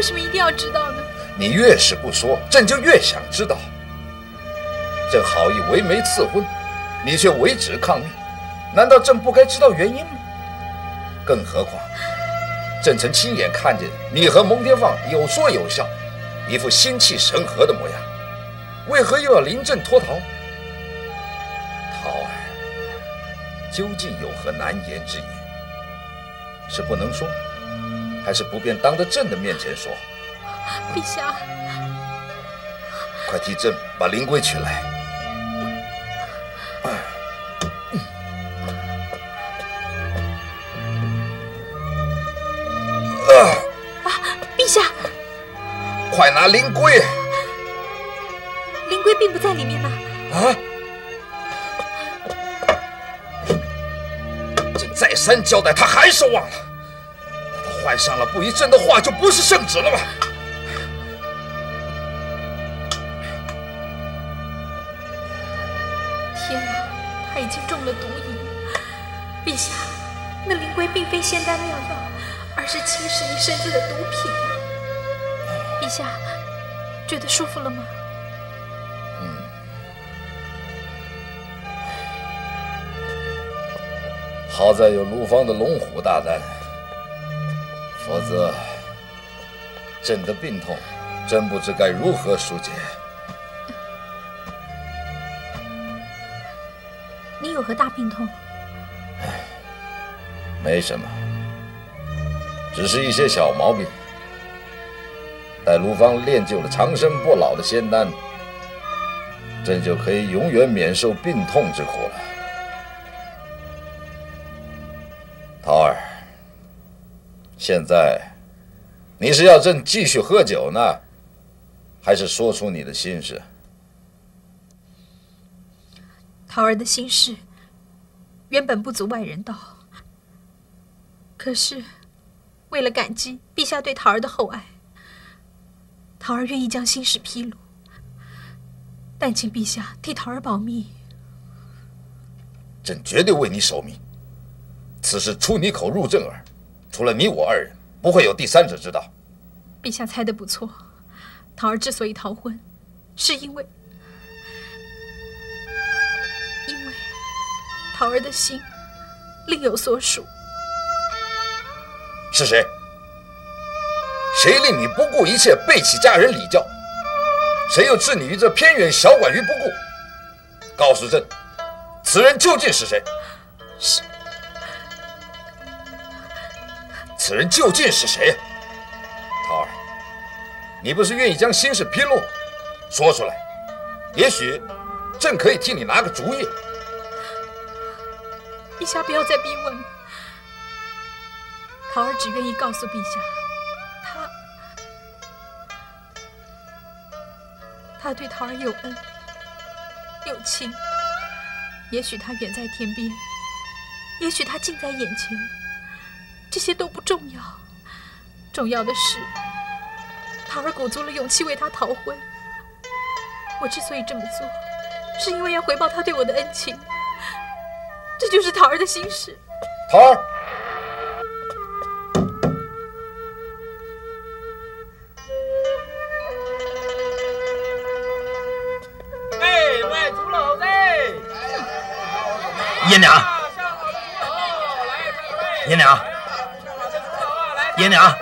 为什么一定要知道呢？你越是不说，朕就越想知道。朕好意为媒赐婚，你却为旨抗命，难道朕不该知道原因吗？更何况，朕曾亲眼看见你和蒙天放有说有笑，一副心气神和的模样，为何又要临阵脱逃？桃儿，究竟有何难言之隐？是不能说，还是不便当着朕的面前说？陛下，快替朕把灵龟取来。啊，陛下，快拿灵龟！灵龟并不在里面呢。啊！朕再三交代，他还是忘了。他换上了不依朕的话，就不是圣旨了吗？天啊，他已经中了毒瘾。陛下，那灵龟并非仙丹妙药，而是侵蚀你身子的毒品。陛下，觉得舒服了吗？嗯。好在有卢芳的龙虎大丹，否则朕的病痛，真不知该如何疏解。你有何大病痛？唉，没什么，只是一些小毛病。待卢芳练就了长生不老的仙丹，朕就可以永远免受病痛之苦了。现在你是要朕继续喝酒呢，还是说出你的心事？桃儿的心事原本不足外人道，可是为了感激陛下对桃儿的厚爱，桃儿愿意将心事披露。但请陛下替桃儿保密。朕绝对为你守密。此事出你口入朕耳，除了你我二人，不会有第三者知道。陛下猜的不错，桃儿之所以逃婚，是因为。桃儿的心另有所属，是谁？谁令你不顾一切背弃家人礼教？谁又置你于这偏远小馆于不顾？告诉朕，此人究竟是谁？此人究竟是谁？桃儿，你不是愿意将心事披露？说出来，也许朕可以替你拿个主意。陛下不要再逼问了，桃儿只愿意告诉陛下，他他对桃儿有恩有情。也许他远在天边，也许他近在眼前，这些都不重要。重要的是，桃儿鼓足了勇气为他逃婚。我之所以这么做，是因为要回报他对我的恩情。这就是桃儿的心事。桃儿，哎，卖猪肉的！爷娘，爷娘，爷娘，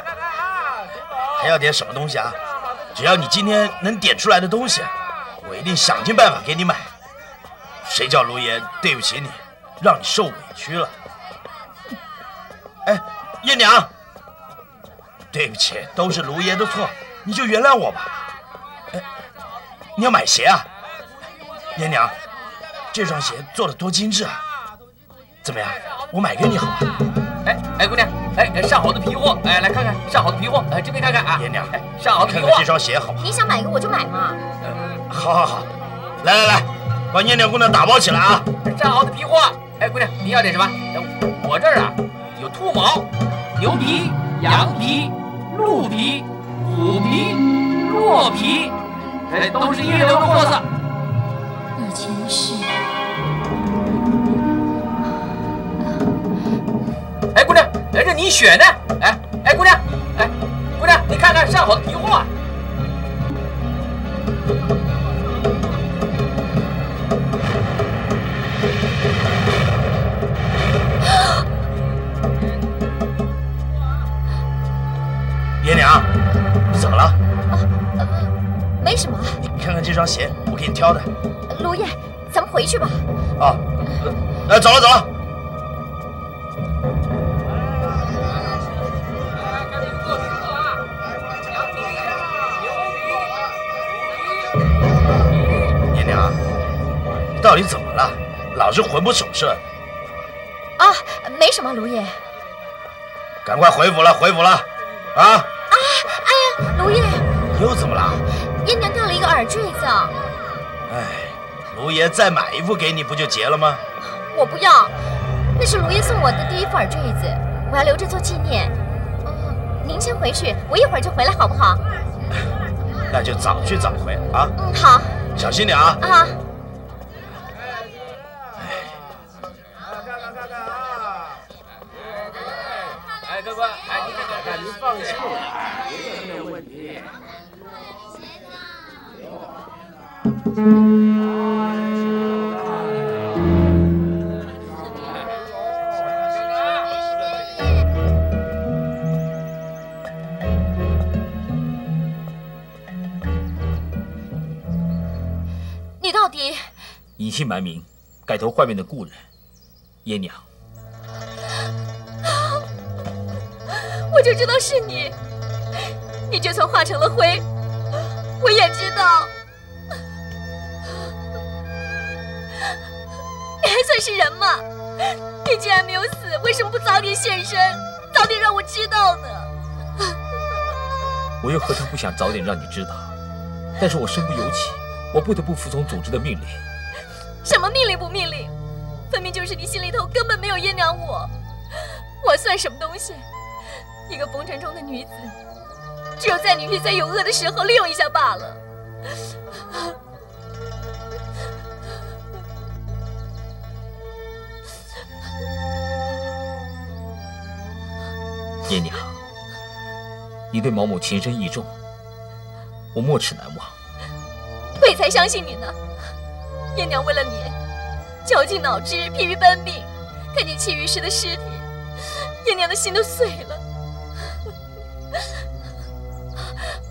还要点什么东西啊？只要你今天能点出来的东西，我一定想尽办法给你买。谁叫卢爷对不起你？让你受委屈了，哎，叶娘，对不起，都是卢爷的错，你就原谅我吧。哎，你要买鞋啊？叶娘，这双鞋做的多精致啊！怎么样，我买给你好吗？哎哎，姑娘，哎，上好的皮货，哎，来看看上好的皮货，哎，这边看看啊。叶娘，哎，上好的皮货，看看这双鞋好吗？你想买一个我就买嘛。嗯，好好好，来来来，把念念姑娘打包起来啊！上好的皮货。哎，姑娘，你要点什么？我这儿啊，有兔毛、牛皮、羊皮、鹿皮、虎皮、骆皮，哎，都是一流的货色。那前世……哎，姑娘，哎，任你选的。哎，哎，姑娘，哎，姑娘，你看看上好的皮货。爷娘，你怎么了？啊，没什么。你看看这双鞋，我给你挑的。卢燕，咱们回去吧。啊，呃，走了走了。到底怎么了？老是魂不守舍的。啊，没什么，卢爷。赶快回府了，回府了。啊！啊！哎呀，卢爷，又怎么了？爷娘掉了一个耳坠子。哎，卢爷再买一副给你，不就结了吗？我不要，那是卢爷送我的第一副耳坠子，我要留着做纪念。哦，您先回去，我一会儿就回来，好不好？那就早去早回啊。嗯，好。小心点啊。啊。你到底隐姓埋名，改头换面的故人，爷娘。我就知道是你，你就算化成了灰，我也知道。算是人吗？你既然没有死，为什么不早点现身，早点让我知道呢？我又何尝不想早点让你知道？但是我身不由己，我不得不服从组织的命令。什么命令不命令？分明就是你心里头根本没有叶娘我，我算什么东西？一个风尘中的女子，只有在女婿在有恶的时候利用一下罢了。爷娘，你对毛某情深意重，我没齿难忘。鬼才相信你呢！爷娘为了你，绞尽脑汁，疲于奔命，看见戚玉石的尸体，爷娘的心都碎了。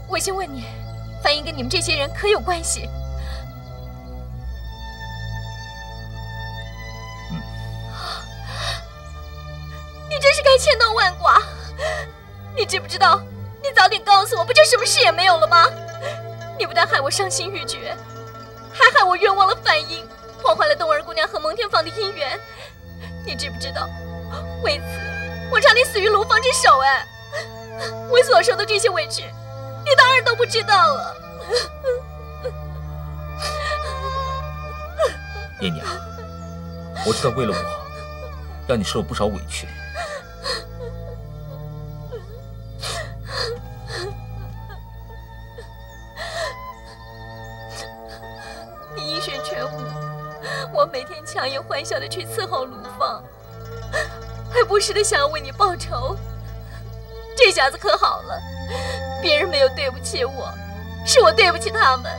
我先问你，范英跟你们这些人可有关系？嗯。你真是该千刀万剐！你知不知道？你早点告诉我，不就什么事也没有了吗？你不但害我伤心欲绝，还害我冤枉了范英，破坏了冬儿姑娘和蒙天放的姻缘。你知不知道？为此，我差点死于卢芳之手！哎，我所受的这些委屈，你当然都不知道了。爷娘，我知道为了我，让你受了不少委屈。强颜欢笑的去伺候卢芳，还不时的想要为你报仇。这下子可好了，别人没有对不起我，是我对不起他们。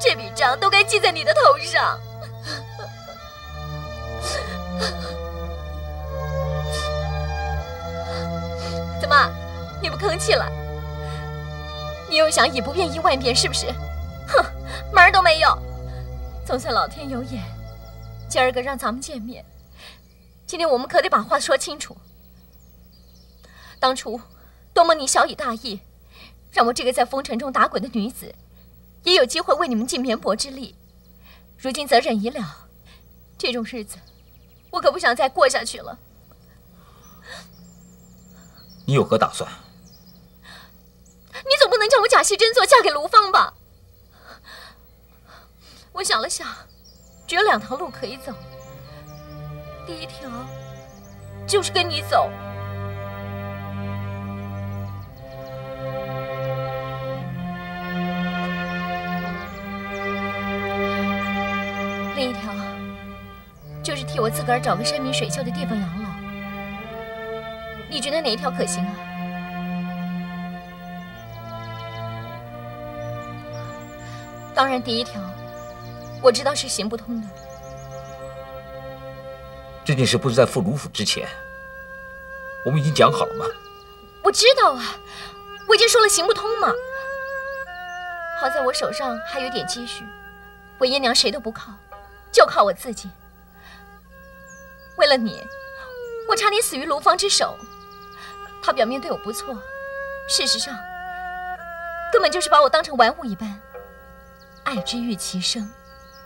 这笔账都该记在你的头上。怎么，你不吭气了？你又想以不变应万变，是不是？哼，门儿都没有。总算老天有眼。今儿个让咱们见面，今天我们可得把话说清楚。当初多么你小以大义，让我这个在风尘中打滚的女子，也有机会为你们尽绵薄之力。如今责任已了，这种日子，我可不想再过下去了。你有何打算？你总不能叫我假戏真做，嫁给卢芳吧？我想了想。只有两条路可以走。第一条就是跟你走。另一条就是替我自个儿找个山明水秀的地方养老。你觉得哪一条可行啊？当然第一条我知道是行不通的。这件事不是在赴卢府之前，我们已经讲好了吗？我知道啊，我已经说了行不通嘛。好在我手上还有点积蓄，我爷娘谁都不靠，就靠我自己。为了你，我差点死于卢芳之手。他表面对我不错，事实上根本就是把我当成玩物一般。爱之欲其生，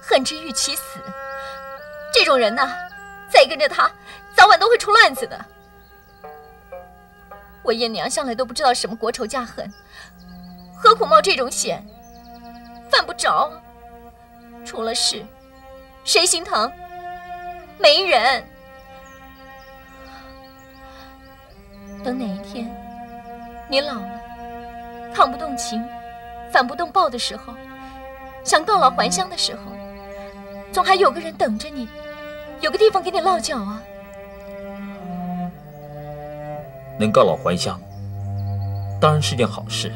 恨之欲其死。这种人呐，再跟着他，早晚都会出乱子的。我爷娘向来都不知道什么国仇家恨，何苦冒这种险？犯不着。出了事，谁心疼？没人。等哪一天你老了，抗不动情，反不动报的时候，想告老还乡的时候，总还有个人等着你，有个地方给你落脚啊。能告老还乡，当然是件好事。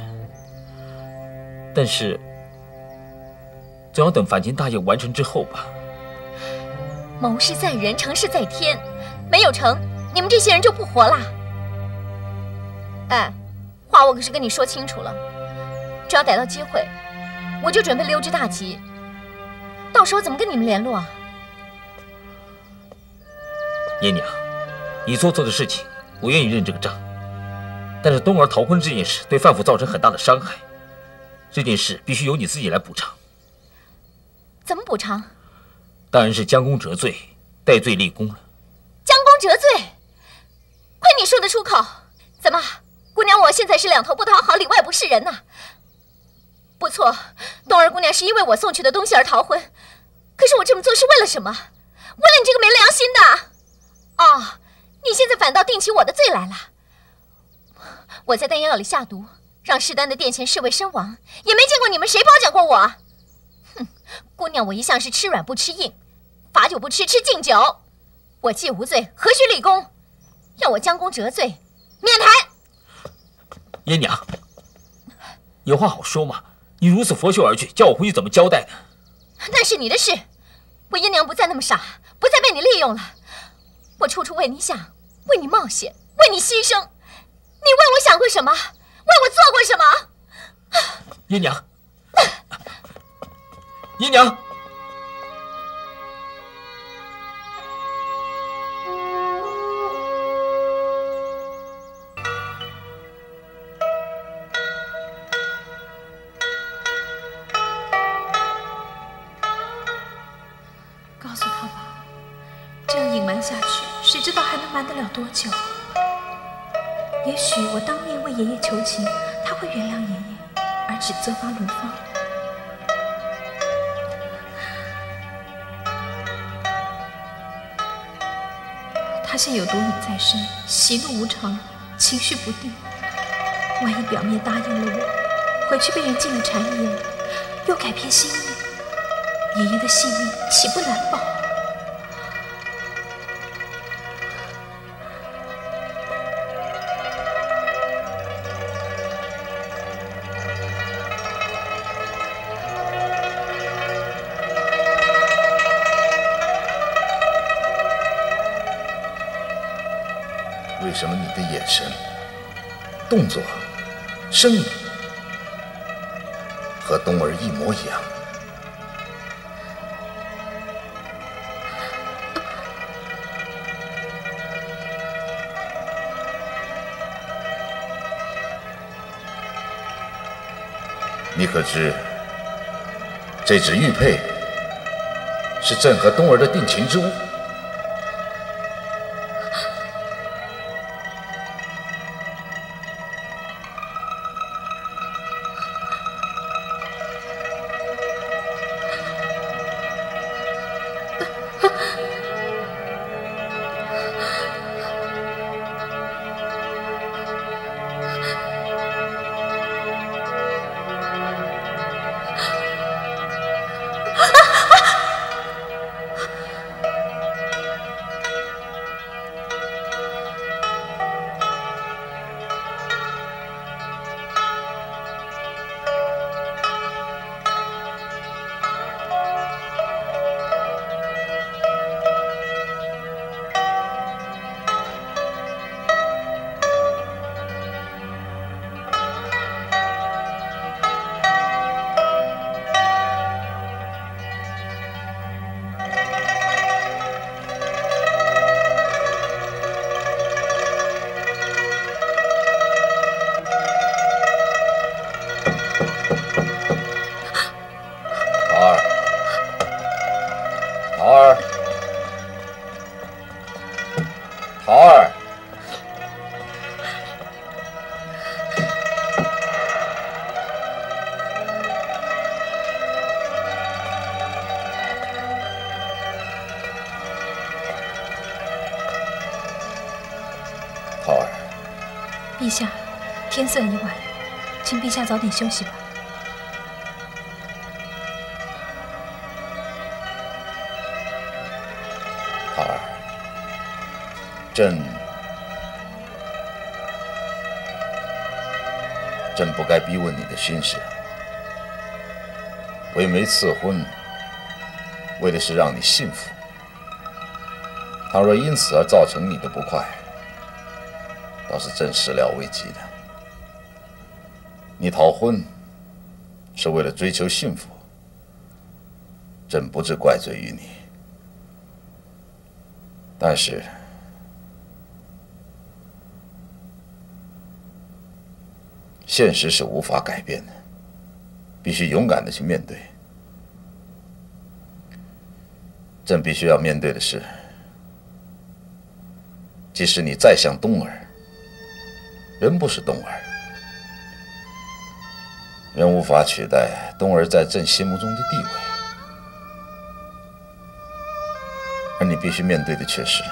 但是，总要等反清大业完成之后吧。谋事在人，成事在天，没有成，你们这些人就不活啦。哎，话我可是跟你说清楚了，只要逮到机会，我就准备溜之大吉。到时候怎么跟你们联络啊？爷娘，你做错的事情，我愿意认这个账。但是冬儿逃婚这件事对范府造成很大的伤害，这件事必须由你自己来补偿。怎么补偿？当然是将功折罪，戴罪立功了。将功折罪，亏你说得出口！怎么？姑娘，我现在是两头不讨好，里外不是人呐。不错，冬儿姑娘是因为我送去的东西而逃婚，可是我这么做是为了什么？为了你这个没良心的！哦，你现在反倒定起我的罪来了。我在丹药里下毒，让世丹的殿前侍卫身亡，也没见过你们谁褒奖过我。哼，姑娘，我一向是吃软不吃硬，罚酒不吃吃敬酒。我既无罪，何须立功？要我将功折罪，免谈。爷娘，有话好说嘛！你如此拂袖而去，叫我回去怎么交代呢？那是你的事，我姨娘不再那么傻，不再被你利用了。我处处为你想，为你冒险，为你牺牲。你为我想过什么？为我做过什么？姨娘，姨娘。瞒得了多久？也许我当面为爷爷求情，他会原谅爷爷，而只责罚卢芳。他现有毒瘾在身，喜怒无常，情绪不定。万一表面答应了我，回去被人进了谗言，又改变心意，爷爷的性命岂不难保？动作、声音和冬儿一模一样？你可知这只玉佩是朕和冬儿的定情之物？陛下，天色已晚，请陛下早点休息吧。桃儿，朕，朕不该逼问你的心事。为媒赐婚，为的是让你幸福。倘若因此而造成你的不快，倒是朕始料未及的。你逃婚是为了追求幸福，朕不致怪罪于你。但是，现实是无法改变的，必须勇敢的去面对。朕必须要面对的是，即使你再像冬儿，仍不是冬儿，人无法取代冬儿在朕心目中的地位。而你必须面对的却是，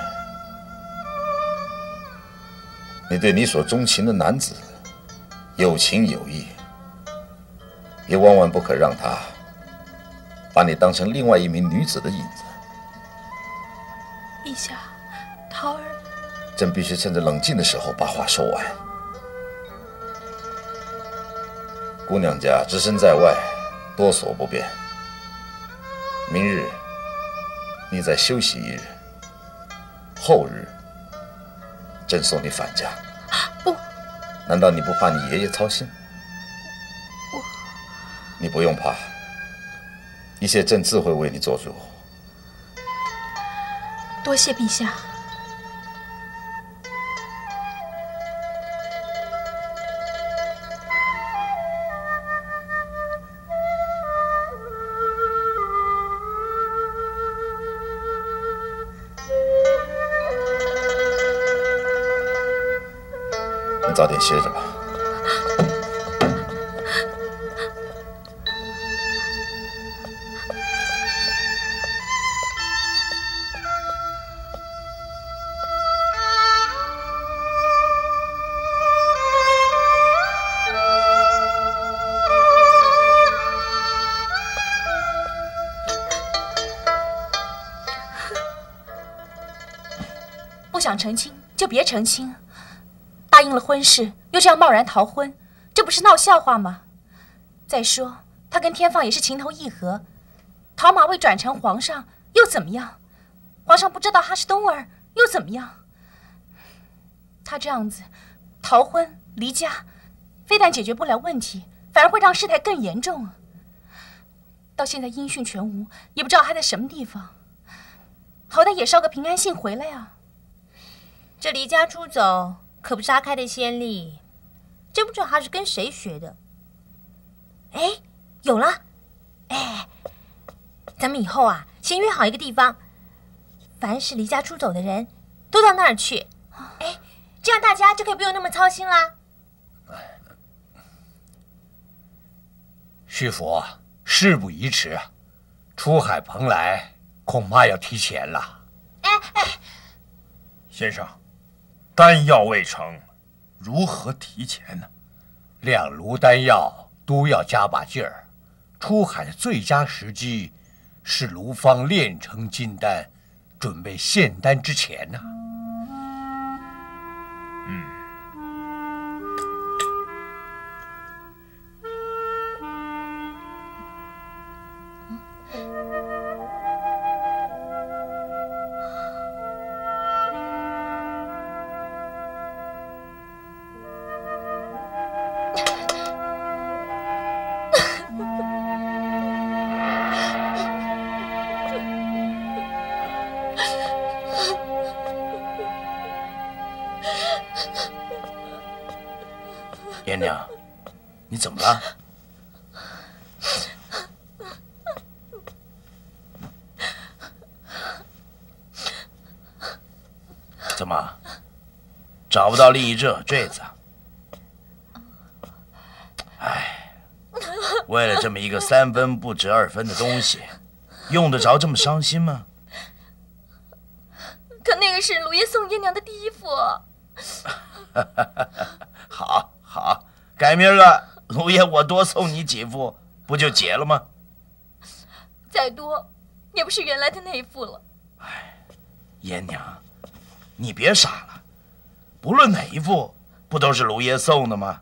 你对你所钟情的男子有情有义，也万万不可让他把你当成另外一名女子的影子。陛下，桃儿，朕必须趁着冷静的时候把话说完。姑娘家只身在外，多所不便。明日。你再休息一日，后日朕送你返家。不，难道你不怕你爷爷操心？我，你不用怕，一切朕自会为你做主。多谢陛下。早点歇着吧。不想成亲就别成亲。答应了婚事，又这样贸然逃婚，这不是闹笑话吗？再说他跟天放也是情投意合，讨马未转成皇上又怎么样？皇上不知道他是冬儿又怎么样？他这样子逃婚离家，非但解决不了问题，反而会让事态更严重。到现在音讯全无，也不知道他在什么地方。好歹也捎个平安信回来啊！这离家出走。可不是他开的先例，真不知道他是跟谁学的。哎，有了！哎，咱们以后啊，先约好一个地方，凡是离家出走的人都到那儿去。哎，这样大家就可以不用那么操心啦。徐福，事不宜迟，出海蓬莱恐怕要提前了。哎哎，先生。丹药未成，如何提前呢？两炉丹药都要加把劲儿。出海的最佳时机是卢方炼成金丹，准备献丹之前呢。不到另一只坠子？哎，为了这么一个三分不值二分的东西，用得着这么伤心吗？可那个是卢爷送爷娘的第一幅。好好。改明儿个卢爷我多送你几副，不就结了吗？再多也不是原来的那一副了。哎，爷娘，你别傻了，不论哪一副，不都是卢爷送的吗？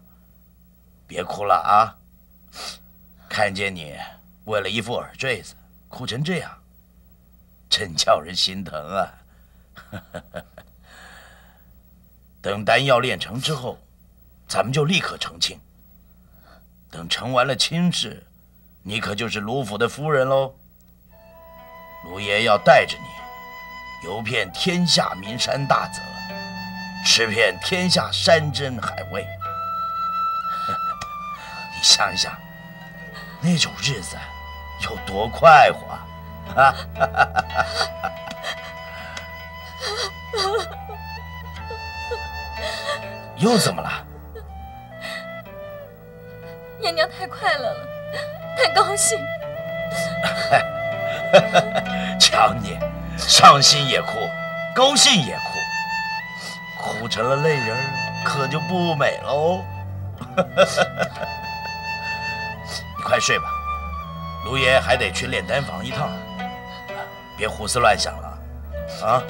别哭了啊！看见你为了一副耳坠子哭成这样，真叫人心疼啊！等丹药炼成之后，咱们就立刻成亲。等成完了亲事，你可就是卢府的夫人喽。卢爷要带着你，游遍天下名山大泽，吃遍天下山珍海味。你想一想，那种日子有多快活啊！又怎么了？娘娘太快乐了，太高兴。瞧你，伤心也哭，高兴也哭，哭成了泪人可就不美喽。你快睡吧，卢爷还得去炼丹房一趟，别胡思乱想了，啊。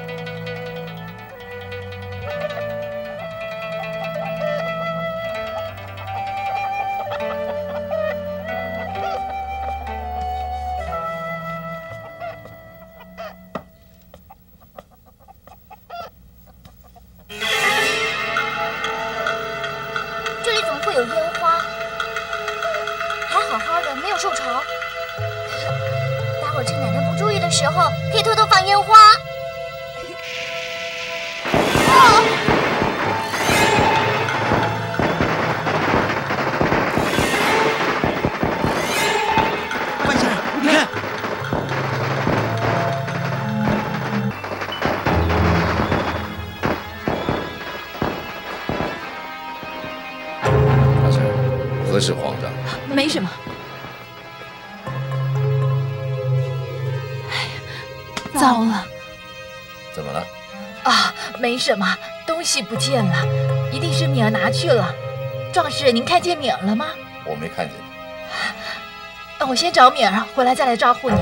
什么，东西不见了，一定是敏儿拿去了。壮士，您看见敏儿了吗？我没看见。那我先找敏儿，回来再来招呼你。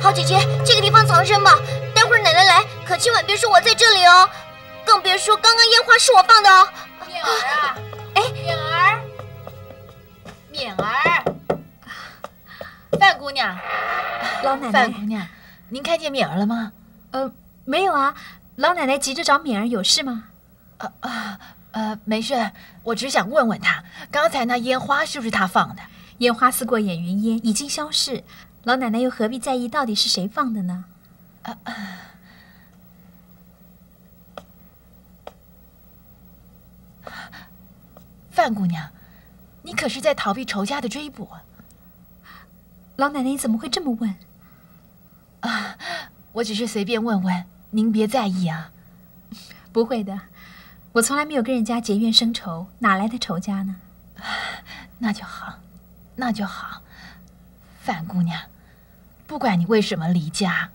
好姐姐，这个地方藏身吧。待会儿奶奶来，可千万别说我在这里哦，更别说刚刚烟花是我放的哦。敏儿啊，哎，敏儿，敏儿，范姑娘，老奶奶，范姑娘，您看见敏儿了吗？呃，没有啊。老奶奶急着找敏儿，有事吗？呃啊呃，没事，我只想问问她，刚才那烟花是不是她放的？烟花似过眼云烟，已经消逝。老奶奶又何必在意到底是谁放的呢？啊 啊范姑娘，你可是在逃避仇家的追捕啊！老奶奶，你怎么会这么问？我只是随便问问，您别在意啊。不会的，我从来没有跟人家结怨生仇，哪来的仇家呢？那就好，那就好。范姑娘，不管你为什么离家，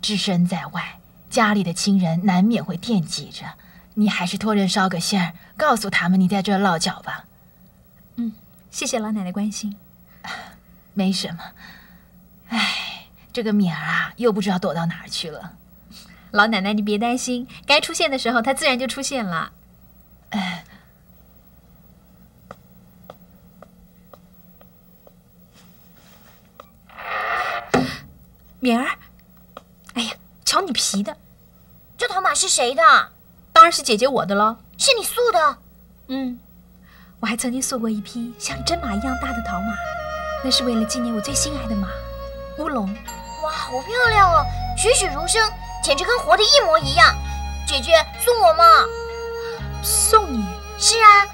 只身在外，家里的亲人难免会惦记着，你还是托人捎个信儿，告诉他们你在这儿落脚吧。嗯谢谢老奶奶关心。没什么。哎，这个敏儿啊，又不知道躲到哪儿去了。老奶奶，你别担心，该出现的时候她自然就出现了。哎敏儿，哎呀，瞧你皮的，这头马是谁的？当然是姐姐我的喽。是你塑的？嗯，我还曾经塑过一匹像真马一样大的桃马，那是为了纪念我最心爱的马乌龙。哇，好漂亮哦，栩栩如生，简直跟活的一模一样。姐姐送我嘛？送你？是啊，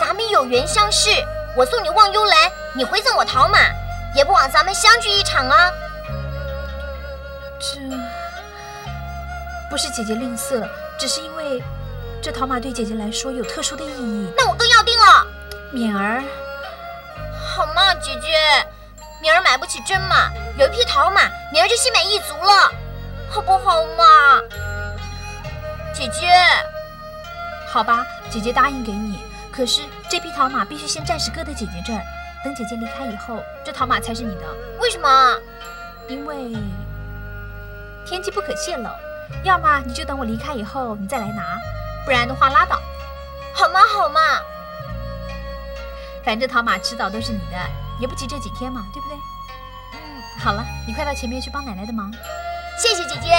咱们有缘相识，我送你忘忧兰，你回赠我桃马，也不枉咱们相聚一场啊。这不是姐姐吝啬，只是因为这桃马对姐姐来说有特殊的意义。那我更要定了。敏儿，好嘛，姐姐，敏儿买不起真马，有一匹桃马，明儿就心满意足了，好不好嘛？姐姐，好吧，姐姐答应给你。可是这匹桃马必须先暂时搁在姐姐这儿，等姐姐离开以后，这桃马才是你的。为什么？因为天机不可泄露，要么你就等我离开以后你再来拿，不然的话拉倒。好吗？好吗？反正桃马迟早都是你的，也不急这几天嘛，对不对？嗯，好了，你快到前面去帮奶奶的忙。谢谢姐姐。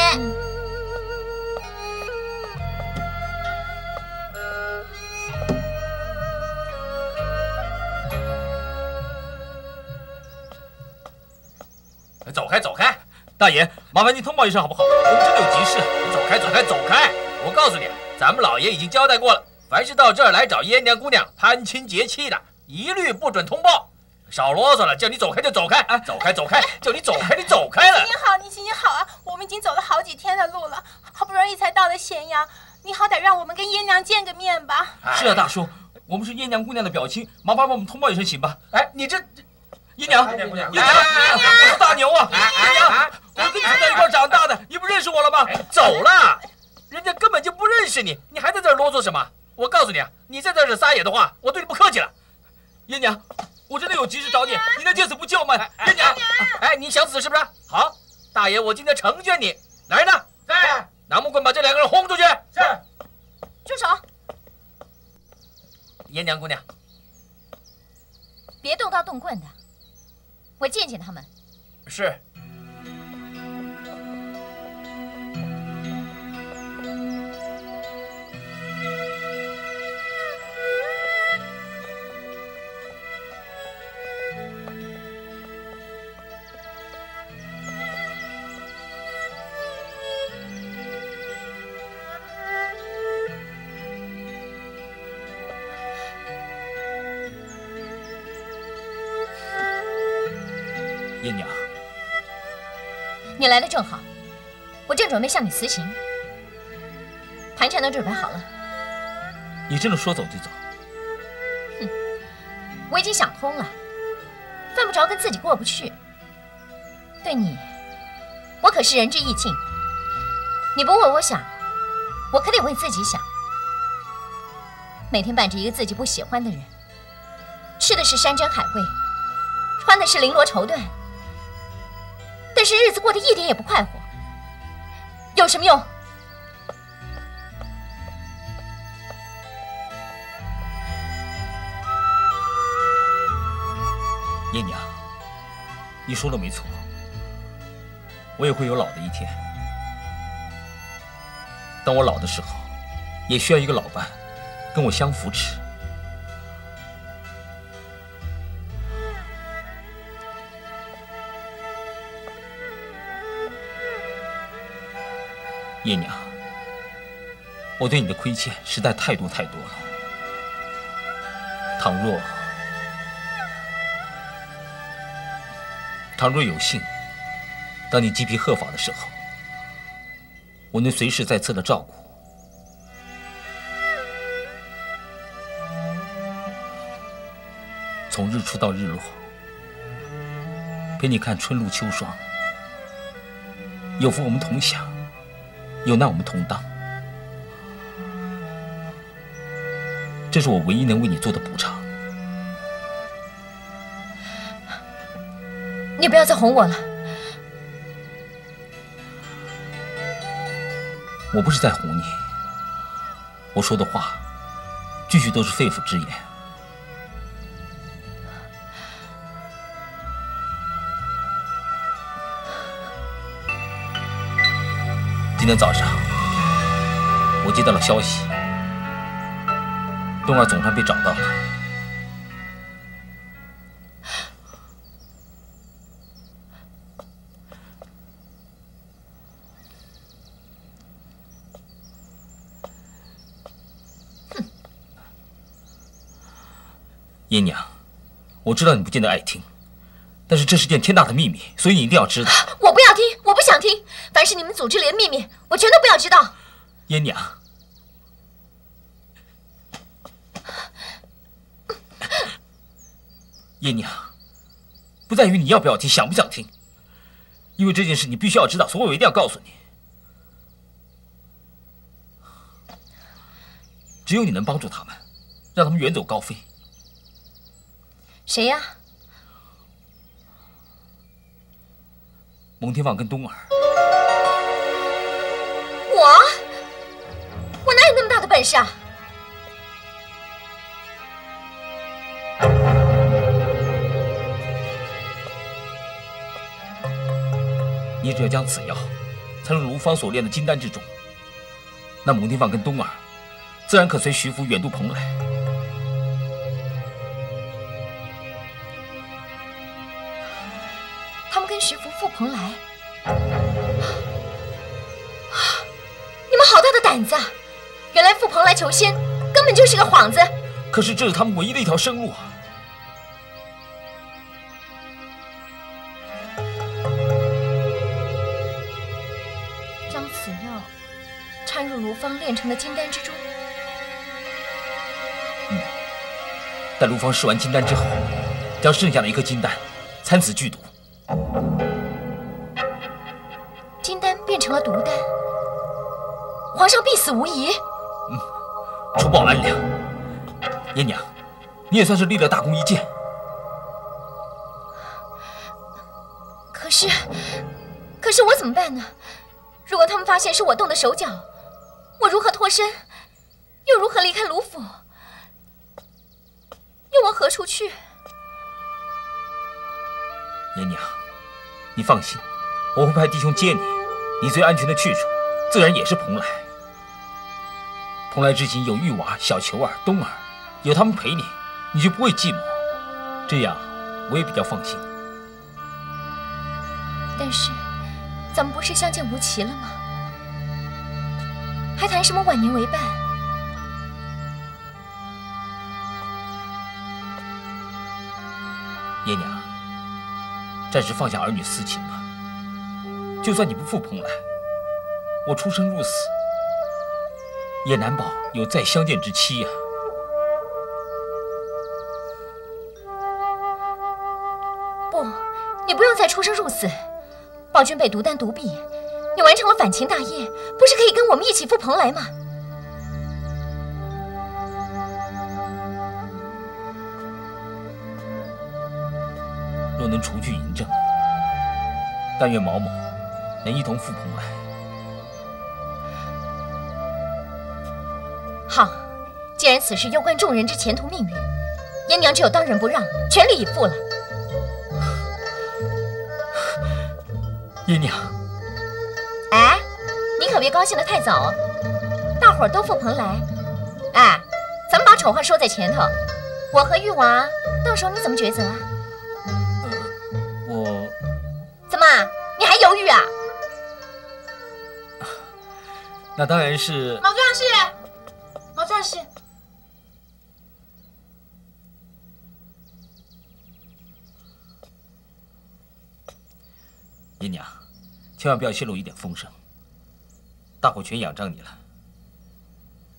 走开，走开！大爷，麻烦您通报一声好不好？我们这里有急事。走开，走开，走开！我告诉你，咱们老爷已经交代过了，凡是到这儿来找燕娘姑娘攀亲结戚的，一律不准通报。少啰嗦了，叫你走开就走开！啊，走开，走开！叫你走开，你走开了。你好，你行行好啊！我们已经走了好几天的路了，好不容易才到了咸阳，你好歹让我们跟燕娘见个面吧。是啊，大叔，我们是燕娘姑娘的表亲，麻烦帮我们通报一声行吧？哎，你这。姨娘，姨娘，姨娘，我是大牛啊！姨娘，我跟你在一块长大的，你不认识我了吗？走了，人家根本就不认识你，你还在这儿啰嗦什么？我告诉你啊，你在这儿撒野的话，我对你不客气了。姨娘，我真的有急事找你，你能见死不救吗？爹娘，哎，你想死是不是？好，大爷，我今天成全你。来人呐，在，拿木棍把这两个人轰出去。是，住手！燕娘姑娘，别动刀动棍的。我见见他们。是。燕娘，你来的正好，我正准备向你辞行，盘缠都准备好了。你真的说走就走？哼，我已经想通了，犯不着跟自己过不去。对你，我可是仁至义尽。你不为我想，我可得为自己想。每天伴着一个自己不喜欢的人，吃的是山珍海味，穿的是绫罗绸缎。但是日子过得一点也不快活，有什么用？燕娘，你说的没错，我也会有老的一天。当我老的时候，也需要一个老伴，跟我相扶持。叶娘，我对你的亏欠实在太多太多了。倘若倘若有幸，当你鸡皮鹤发的时候，我能随时在侧的照顾，从日出到日落，陪你看春露秋霜，有福我们同享。有难我们同当，这是我唯一能为你做的补偿。你不要再哄我了，我不是在哄你，我说的话句句都是肺腑之言。今天早上，我接到了消息，冬儿总算被找到了。哼，燕娘，我知道你不见得爱听，但是这是件天大的秘密，所以你一定要知道。想听。凡是你们组织里的秘密，我全都不要知道。燕娘，燕娘，不在于你要不要听，想不想听，因为这件事你必须要知道，所以我一定要告诉你。只有你能帮助他们，让他们远走高飞。谁呀？蒙天放跟冬儿。我？我哪有那么大的本事啊？你只要将此药掺入卢芳所炼的金丹之中，那蒙天放跟冬儿自然可随徐福远渡蓬莱。他们跟徐福赴蓬莱？你们好大的胆子啊！原来傅蓬莱求仙根本就是个幌子。可是这是他们唯一的一条生路啊！将此药掺入卢芳炼成的金丹之中。待卢芳试完金丹之后，将剩下的一颗金丹参此剧毒，金丹变成了毒丹，皇上必死无疑。嗯除暴安良。爷娘，你也算是立了大功一件。可是，可是我怎么办呢？如果他们发现是我动的手脚，我如何脱身？又如何离开卢府？又往何处去？爷娘，你放心，我会派弟兄接你。你最安全的去处，自然也是蓬莱。蓬莱之行有玉娃、小球儿、冬儿，有他们陪你，你就不会寂寞。这样，我也比较放心。但是，咱们不是相见无期了吗？还谈什么晚年为伴？爷娘，暂时放下儿女私情吧。就算你不赴蓬莱，我出生入死，也难保有再相见之期呀、不，你不用再出生入死。暴君被毒丹毒毙，你完成了反秦大业，不是可以跟我们一起赴蓬莱吗？能除去嬴政，但愿毛某能一同赴蓬莱。好，既然此事攸关众人之前途命运，颜娘只有当仁不让，全力以赴了。爷娘，哎，你可别高兴得太早哦，大伙儿都赴蓬莱。哎，咱们把丑话说在前头，我和玉娃，到时候你怎么抉择啊？那当然是毛壮士，毛壮士，姨娘，千万不要泄露一点风声。大伙全仰仗你了，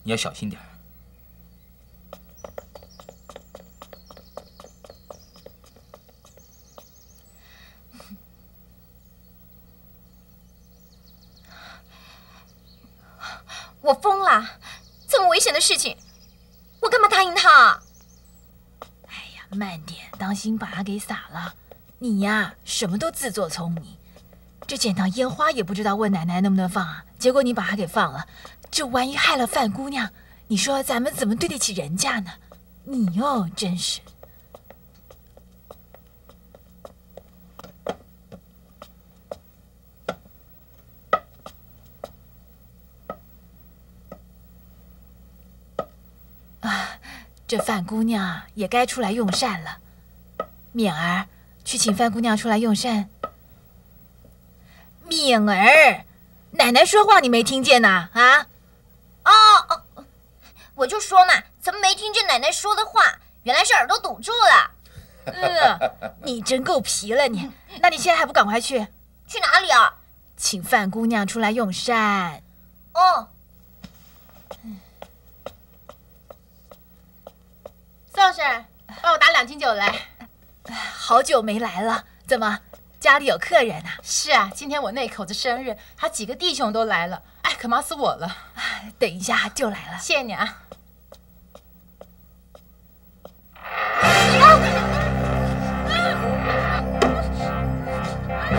你要小心点儿。我疯了！这么危险的事情，我干嘛答应他？哎呀，慢点，当心把它给洒了。你呀，什么都自作聪明。这捡到烟花也不知道问奶奶能不能放啊，结果你把它给放了，这万一害了范姑娘，你说咱们怎么对得起人家呢？你哟，真是。啊，这范姑娘也该出来用膳了。敏儿，去请范姑娘出来用膳。敏儿，奶奶说话你没听见呐？啊？哦哦，我就说嘛，怎么没听见奶奶说的话？原来是耳朵堵住了。嗯，你真够皮了你！那你现在还不赶快去？去哪里啊？请范姑娘出来用膳。哦，宋婶，帮我打两斤酒来。好久没来了，怎么家里有客人啊？是啊，今天我那口子生日，他几个弟兄都来了，哎，可忙死我了。哎，等一下就来了，谢谢你啊。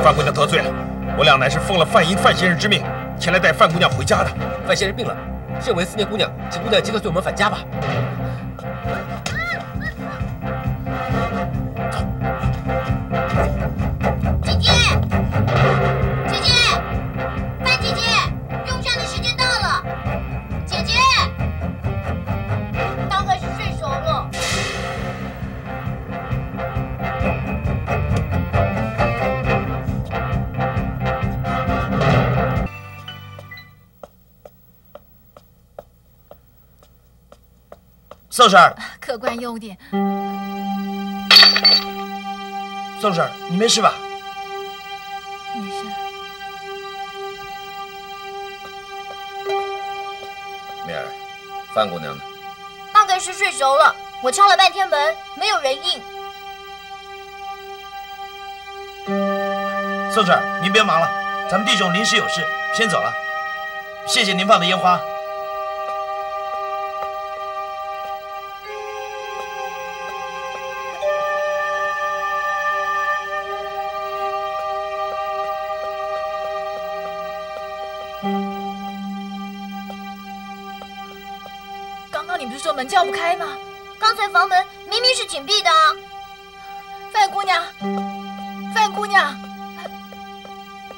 范姑娘得罪了，我俩乃是奉了范英范先生之命，前来带范姑娘回家的。范先生病了，现为思念姑娘，请姑娘即刻随我们返家吧。宋婶儿，客官优点，宋婶儿，你没事吧？没事。敏儿，范姑娘呢？大概是睡熟了。我敲了半天门，没有人应。宋婶儿，您别忙了，咱们弟兄临时有事，先走了。谢谢您放的烟花。开吗？刚才房门明明是紧闭的啊！范姑娘，范姑娘，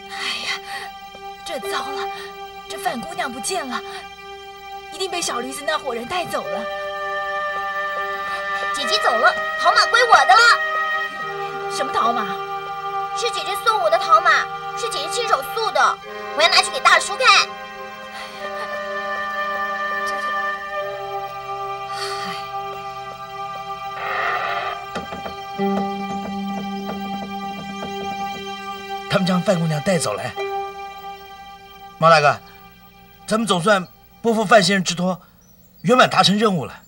哎呀，这糟了，这范姑娘不见了，一定被小驴子那伙人带走了。姐姐走了，陶马归我的了。什么陶马？是姐姐送我的陶马，是姐姐亲手塑的，我要拿去给大叔看。们将范姑娘带走来。毛大哥，咱们总算不负范先生之托，圆满达成任务了。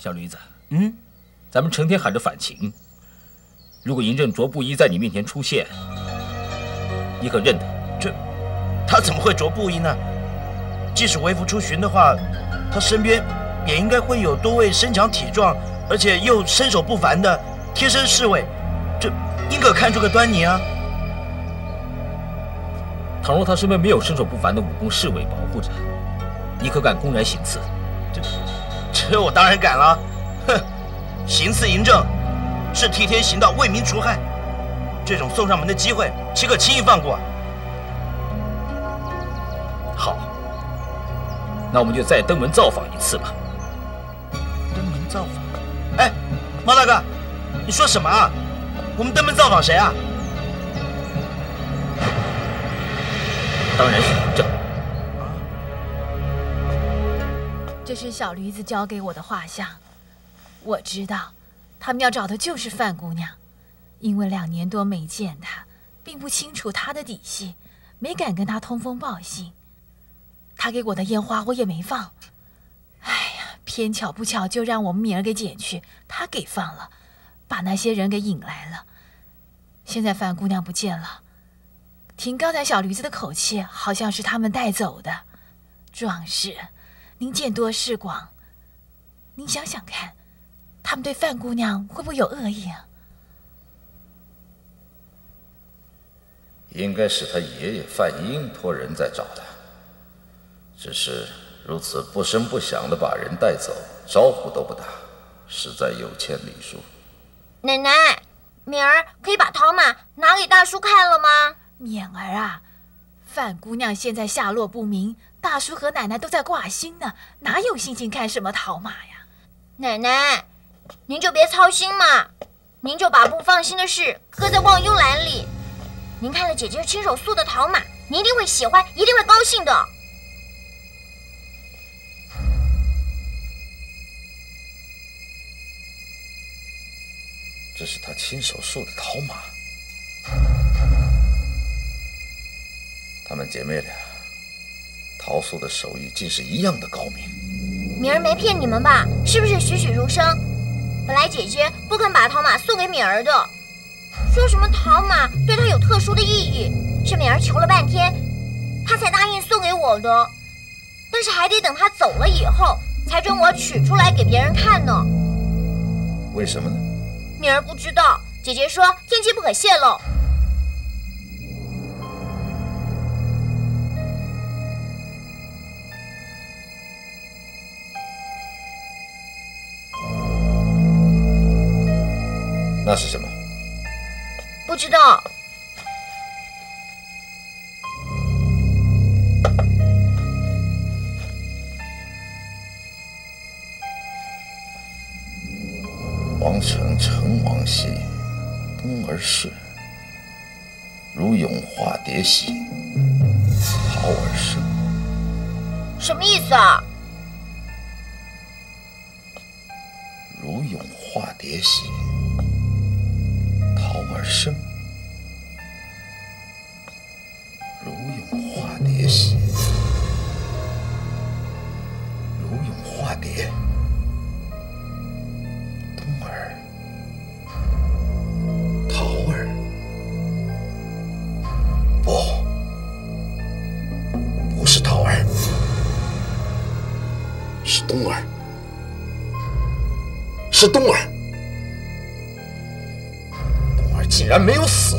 小驴子，嗯，咱们成天喊着反秦，如果嬴政卓布衣在你面前出现，你可认得？这，他怎么会着布衣呢？即使为父出巡的话，他身边也应该会有多位身强体壮，而且又身手不凡的贴身侍卫，这应可看出个端倪啊。倘若他身边没有身手不凡的武功侍卫保护着，你可敢公然行刺？这，这我当然敢了。哼，行刺嬴政，是替天行道，为民除害。这种送上门的机会，岂可轻易放过？好，那我们就再登门造访一次吧。毛大哥，你说什么啊？我们登门造访谁啊？当然是这。这是小驴子交给我的画像，我知道，他们要找的就是范姑娘，因为两年多没见她，并不清楚她的底细，没敢跟她通风报信。他给我的烟花我也没放，天，巧不巧就让我们敏儿给捡去，他给放了，把那些人给引来了。现在范姑娘不见了，听刚才小驴子的口气，好像是他们带走的。壮士，您见多识广，您想想看，他们对范姑娘会不会有恶意啊？应该是他爷爷范英托人在找他，只是如此不声不响的把人带走，招呼都不打，实在有欠礼数。奶奶，敏儿可以把陶马拿给大叔看了吗？敏儿啊，范姑娘现在下落不明，大叔和奶奶都在挂心呢，哪有心情看什么陶马呀？奶奶，您就别操心嘛，您就把不放心的事搁在忘忧栏里。您看了姐姐亲手塑的陶马，您一定会喜欢，一定会高兴的。这是他亲手塑的陶马，她们姐妹俩陶塑的手艺竟是一样的高明。敏儿没骗你们吧？是不是栩栩如生？本来姐姐不肯把陶马送给敏儿的，说什么陶马对她有特殊的意义，是敏儿求了半天，她才答应送给我的。但是还得等她走了以后，才准我取出来给别人看呢。为什么呢？敏儿不知道，姐姐说天机不可泄露。那是什么？不知道。兮，东而逝；如蛹化蝶兮，桃而生。什么意思啊？如蛹化蝶兮，桃而生。是冬儿。冬儿竟然没有死！